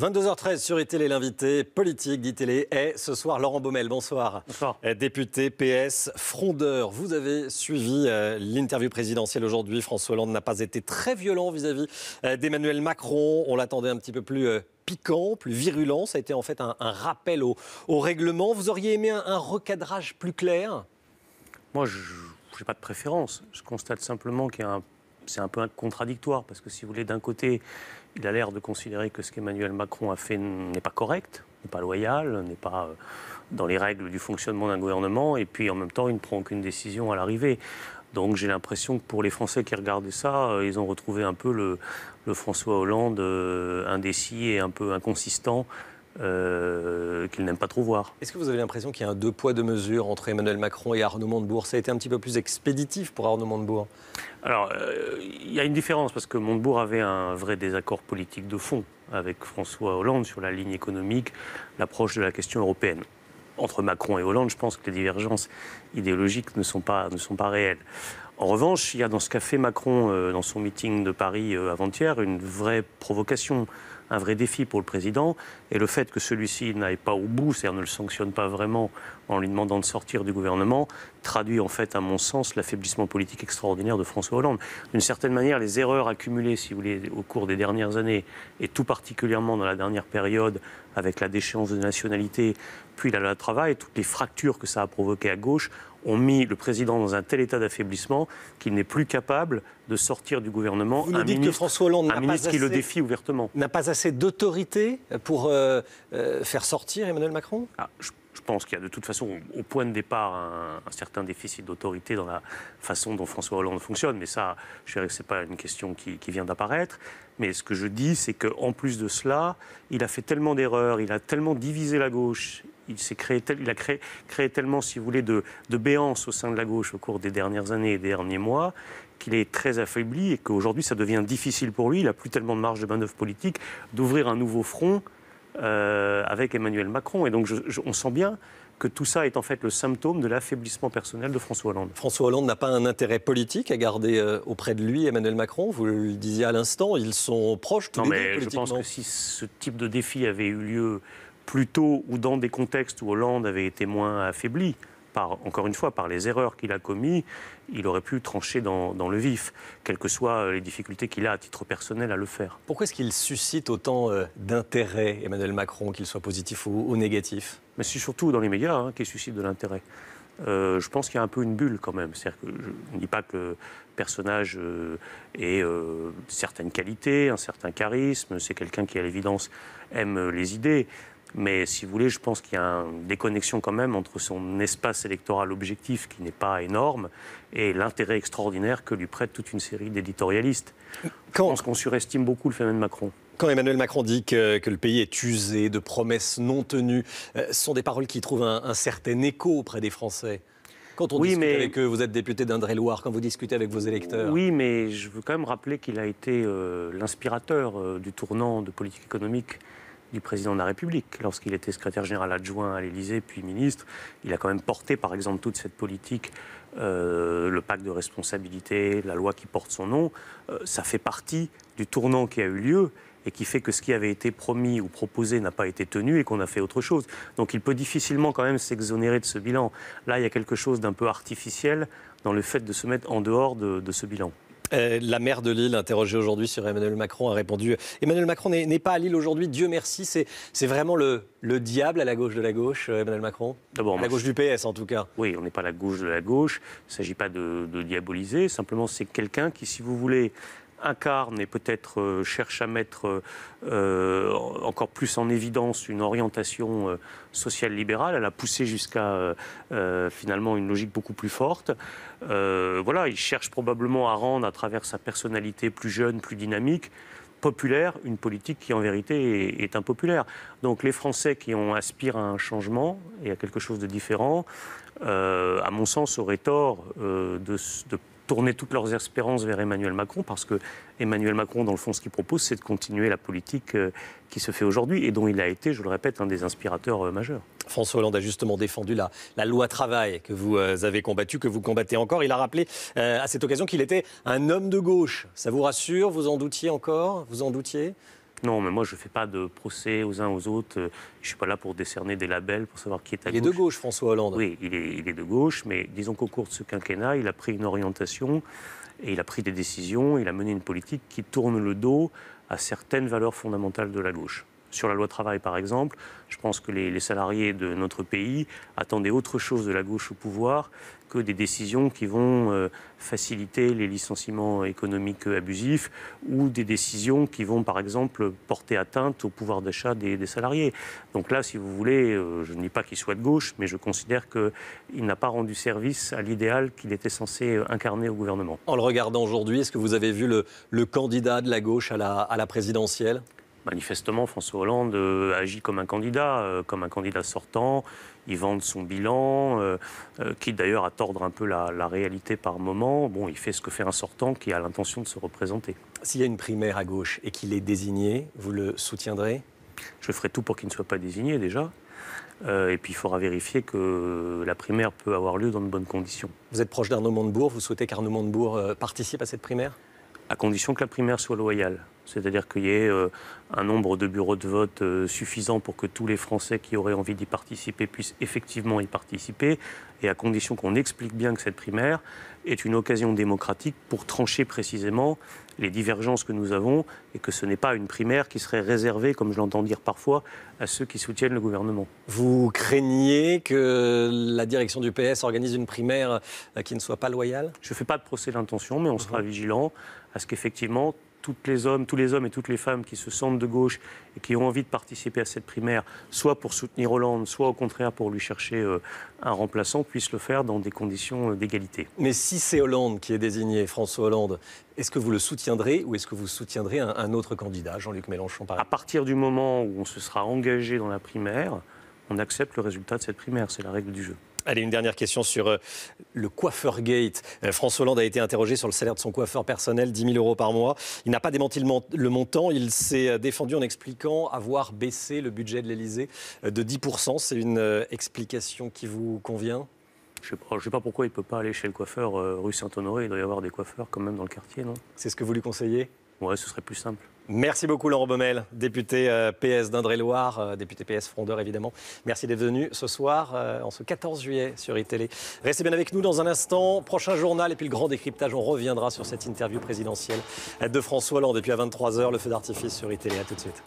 22h13 sur iTélé, l'invité politique d'ITélé est ce soir Laurent Baumel. Bonsoir. Bonsoir. Euh, Député PS, frondeur. Vous avez suivi euh, l'interview présidentielle aujourd'hui. François Hollande n'a pas été très violent vis-à-vis euh, d'Emmanuel Macron. On l'attendait un petit peu plus euh, piquant, plus virulent. Ça a été en fait un, un rappel au, au règlement. Vous auriez aimé un, un recadrage plus clair? Moi, je n'ai pas de préférence. Je constate simplement qu'il y a un c'est un peu contradictoire parce que si vous voulez, d'un côté, il a l'air de considérer que ce qu'Emmanuel Macron a fait n'est pas correct, n'est pas loyal, n'est pas euh, dans les règles du fonctionnement d'un gouvernement, et puis en même temps, il ne prend aucune décision à l'arrivée. Donc j'ai l'impression que pour les Français qui regardaient ça, euh, ils ont retrouvé un peu le, François Hollande euh, indécis et un peu inconsistant euh, qu'ils n'aiment pas trop voir. Est-ce que vous avez l'impression qu'il y a un deux poids, deux mesures entre Emmanuel Macron et Arnaud Montebourg? Ça a été un petit peu plus expéditif pour Arnaud Montebourg Alors, euh, il y a une différence parce que Montebourg avait un vrai désaccord politique de fond avec François Hollande sur la ligne économique, l'approche de la question européenne. Entre Macron et Hollande, je pense que les divergences idéologiques ne sont pas, ne sont pas réelles. En revanche, il y a dans ce qu'a fait Macron euh, dans son meeting de Paris avant-hier une vraie provocation un vrai défi pour le président. Et le fait que celui-ci n'aille pas au bout, c'est-à-dire ne le sanctionne pas vraiment en lui demandant de sortir du gouvernement, traduit en fait, à mon sens, l'affaiblissement politique extraordinaire de François Hollande. D'une certaine manière, les erreurs accumulées, si vous voulez, au cours des dernières années, et tout particulièrement dans la dernière période, avec la déchéance de nationalité, puis la loi travail, toutes les fractures que ça a provoquées à gauche, ont mis le président dans un tel état d'affaiblissement qu'il n'est plus capable de sortir du gouvernement. Vous nous un dites ministre, que François Hollande un ministre qui le défie ouvertement. N'a pas assez d'autorité pour euh, euh, faire sortir Emmanuel Macron? Ah, je, pense qu'il y a de toute façon au, point de départ un, certain déficit d'autorité dans la façon dont François Hollande fonctionne, mais ça, je dirais que ce n'est pas une question qui, vient d'apparaître. Mais ce que je dis, c'est qu'en plus de cela, il a fait tellement d'erreurs, il a tellement divisé la gauche, il, créé il a créé, créé, tellement, si vous voulez, de, de béance au sein de la gauche au cours des dernières années et des derniers mois, qu'il est très affaibli et qu'aujourd'hui, ça devient difficile pour lui. Il n'a plus tellement de marge de manœuvre politique d'ouvrir un nouveau front euh, avec Emmanuel Macron. Et donc, je, je, on sent bien que tout ça est en fait le symptôme de l'affaiblissement personnel de François Hollande. François Hollande n'a pas un intérêt politique à garder euh, auprès de lui Emmanuel Macron. Vous le disiez à l'instant, ils sont proches tous non, les mais deux Je pense que si ce type de défi avait eu lieu plus tôt ou dans des contextes où Hollande avait été moins affaibli, par, encore une fois, par les erreurs qu'il a commises, il aurait pu trancher dans, dans, le vif, quelles que soient les difficultés qu'il a à titre personnel à le faire. Pourquoi est-ce qu'il suscite autant euh, d'intérêt, Emmanuel Macron, qu'il soit positif ou, ou négatif? Mais c'est surtout dans les médias hein, qu'il suscite de l'intérêt. Euh, je pense qu'il y a un peu une bulle quand même. Que je ne dis pas que le personnage euh, ait euh, certaines qualités, un certain charisme, c'est quelqu'un qui à l'évidence aime les idées. Mais si vous voulez, je pense qu'il y a une déconnexion quand même entre son espace électoral objectif, qui n'est pas énorme, et l'intérêt extraordinaire que lui prête toute une série d'éditorialistes. Quand... Je pense qu'on surestime beaucoup le phénomène Macron. Quand Emmanuel Macron dit que, que, le pays est usé de promesses non tenues, euh, ce sont des paroles qui trouvent un, un certain écho auprès des Français. Quand on oui, discute mais... avec eux, vous êtes député d'Indre-et-Loire, quand vous discutez avec vos électeurs. Oui, mais je veux quand même rappeler qu'il a été euh, l'inspirateur euh, du tournant de politique économique du président de la République. Lorsqu'il était secrétaire général adjoint à l'Élysée, puis ministre, il a quand même porté, par exemple, toute cette politique, euh, le pacte de responsabilité, la loi qui porte son nom. Euh, ça fait partie du tournant qui a eu lieu et qui fait que ce qui avait été promis ou proposé n'a pas été tenu et qu'on a fait autre chose. Donc il peut difficilement quand même s'exonérer de ce bilan. Là, il y a quelque chose d'un peu artificiel dans le fait de se mettre en dehors de, de ce bilan. Euh, la maire de Lille, interrogée aujourd'hui sur Emmanuel Macron, a répondu Emmanuel Macron n'est pas à Lille aujourd'hui, Dieu merci, c'est vraiment le, le, diable à la gauche de la gauche, euh, Emmanuel Macron? D'abord, à la gauche du PS en tout cas. Oui, on n'est pas à la gauche de la gauche, il ne s'agit pas de, de, diaboliser, simplement c'est quelqu'un qui, si vous voulez, incarne et peut-être euh, cherche à mettre euh, encore plus en évidence une orientation euh, sociale libérale. Elle a poussé jusqu'à finalement une logique beaucoup plus forte. voilà, il cherche probablement à rendre à travers sa personnalité plus jeune, plus dynamique, populaire, une politique qui en vérité est, impopulaire. Donc les Français qui ont aspirent à un changement et à quelque chose de différent, à mon sens, auraient tort de, tourner toutes leurs espérances vers Emmanuel Macron, parce que Emmanuel Macron, dans le fond, ce qu'il propose, c'est de continuer la politique euh, qui se fait aujourd'hui et dont il a été, je le répète, un des inspirateurs euh, majeurs. François Hollande a justement défendu la, loi travail que vous euh, avez combattue, que vous combattez encore. Il a rappelé à cette occasion qu'il était un homme de gauche. Ça vous rassure? Vous en doutiez encore? Vous en doutiez? Non, mais moi, je ne fais pas de procès aux uns aux autres. Je ne suis pas là pour décerner des labels, pour savoir qui est à gauche. Il est de gauche, François Hollande. Oui, il est, il est de gauche, mais disons qu'au cours de ce quinquennat, il a pris une orientation et il a pris des décisions, il a mené une politique qui tourne le dos à certaines valeurs fondamentales de la gauche. Sur la loi travail, par exemple, je pense que les, salariés de notre pays attendaient autre chose de la gauche au pouvoir que des décisions qui vont euh, faciliter les licenciements économiques abusifs ou des décisions qui vont, par exemple, porter atteinte au pouvoir d'achat des, salariés. Donc là, si vous voulez, euh, je ne dis pas qu'il soit de gauche, mais je considère qu'il n'a pas rendu service à l'idéal qu'il était censé incarner au gouvernement. En le regardant aujourd'hui, est-ce que vous avez vu le, candidat de la gauche à la présidentielle? Manifestement, François Hollande euh, agit comme un candidat, euh, comme un candidat sortant. Il vante son bilan, euh, quitte d'ailleurs à tordre un peu la, réalité par moment. Bon, il fait ce que fait un sortant qui a l'intention de se représenter. S'il y a une primaire à gauche et qu'il est désigné, vous le soutiendrez? Je ferai tout pour qu'il ne soit pas désigné déjà. et puis il faudra vérifier que la primaire peut avoir lieu dans de bonnes conditions. Vous êtes proche d'Arnaud Montebourg, vous souhaitez qu'Arnaud Montebourg participe à cette primaire? À condition que la primaire soit loyale c'est-à-dire qu'il y ait euh, un nombre de bureaux de vote euh, suffisant pour que tous les Français qui auraient envie d'y participer puissent effectivement y participer, et à condition qu'on explique bien que cette primaire est une occasion démocratique pour trancher précisément les divergences que nous avons, et que ce n'est pas une primaire qui serait réservée, comme je l'entends dire parfois, à ceux qui soutiennent le gouvernement. Vous craignez que la direction du PS organise une primaire euh, qui ne soit pas loyale? Je ne fais pas de procès d'intention, mais on sera mhm. vigilant à ce qu'effectivement les hommes, tous les hommes et toutes les femmes qui se sentent de gauche et qui ont envie de participer à cette primaire, soit pour soutenir Hollande, soit au contraire pour lui chercher euh, un remplaçant, puissent le faire dans des conditions euh, d'égalité. Mais si c'est Hollande qui est désigné, François Hollande, est-ce que vous le soutiendrez ou est-ce que vous soutiendrez un, autre candidat, Jean-Luc Mélenchon À partir du moment où on se sera engagé dans la primaire, on accepte le résultat de cette primaire. C'est la règle du jeu. Allez, une dernière question sur euh, le coiffeur gate. Euh, François Hollande a été interrogé sur le salaire de son coiffeur personnel, 10 000 euros par mois. Il n'a pas démenti le, montant. Il s'est euh, défendu en expliquant avoir baissé le budget de l'Elysée de 10% C'est une explication qui vous convient? Je ne sais, pas pourquoi il ne peut pas aller chez le coiffeur rue Saint-Honoré. Il doit y avoir des coiffeurs quand même dans le quartier, non? C'est ce que vous lui conseillez? Ouais, ce serait plus simple. Merci beaucoup Laurent Baumel, député euh, PS d'Indre-et-Loire, euh, député PS frondeur évidemment. Merci d'être venu ce soir, euh, en ce 14 juillet sur iTélé. Restez bien avec nous dans un instant. Prochain journal et puis le grand décryptage. On reviendra sur cette interview présidentielle de François Hollande. Et puis à 23h, le feu d'artifice sur iTélé. A tout de suite.